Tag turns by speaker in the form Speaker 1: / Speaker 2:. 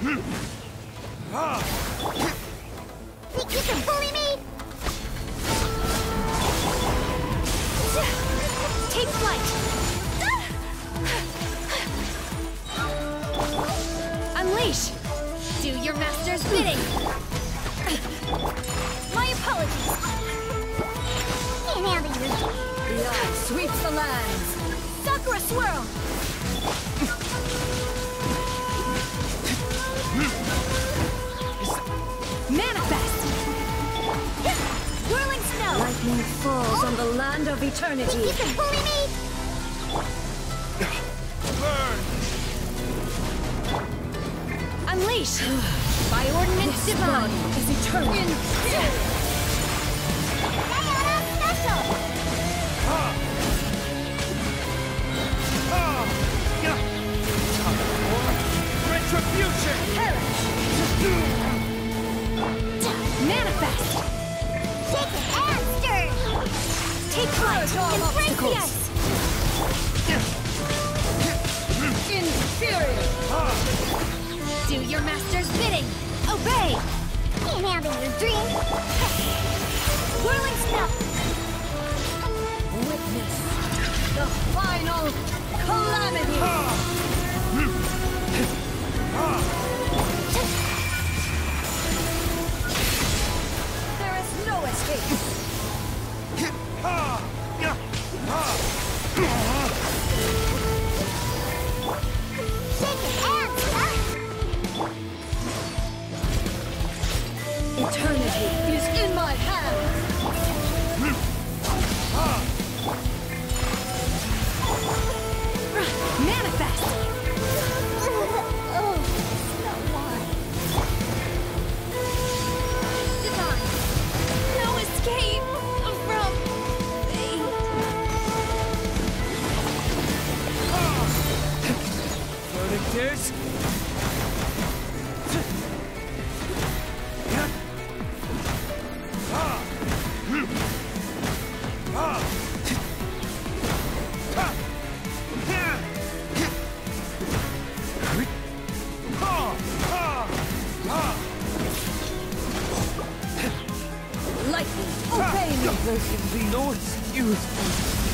Speaker 1: Think me? Take flight! Unleash! Do your master's bidding! My apologies! Sweeps the lands! Sakura Swirl! Manifest! Whirling snow! Lightning falls on the land of eternity!
Speaker 2: You can bully me.
Speaker 1: Unleash! By ordinance divine! is eternal! Do your master's bidding! Obey!
Speaker 2: Your dream.
Speaker 1: Whirling! Witness the final calamity! Eternity is in my hands! Manifest! No escape from fate!
Speaker 3: Can be no excuse